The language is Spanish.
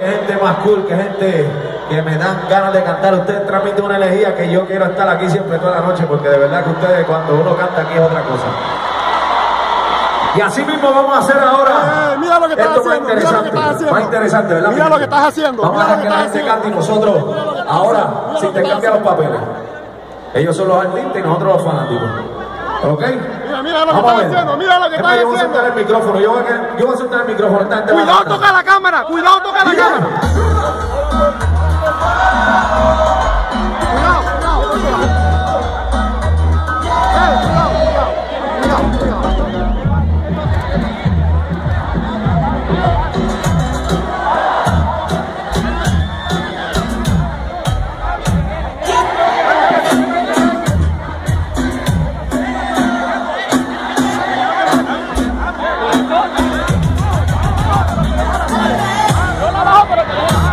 Gente más cool, que gente que me dan ganas de cantar. Ustedes transmiten una elegía que yo quiero estar aquí siempre toda la noche, porque de verdad que ustedes cuando uno canta aquí es otra cosa. Y así mismo vamos a hacer ahora. Eh, mira lo que estás esto haciendo, mira lo que interesante, estás haciendo. Más interesante, ¿verdad? Mira lo que estás haciendo, Vamos a dejar que que la gente haciendo. cante y nosotros ahora que estás intercambian los papeles. Ellos son los artistas y nosotros los fanáticos. ¿Ok? Mira, mira lo que Vamos estás haciendo, mira lo que estás Yo voy a soltar el haciendo. micrófono, yo voy a, yo voy a soltar el micrófono. esta gente Cuidado, toca la cámara, cuidado, toca la Mira. cámara. 어? 어.